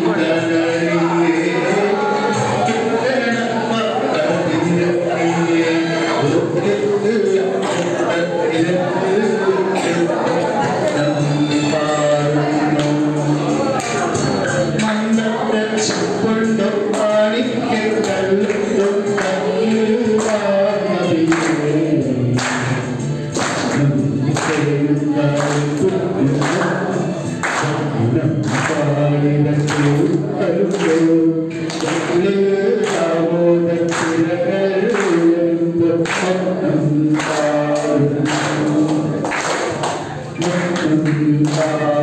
Bye. Bye. Bye. You.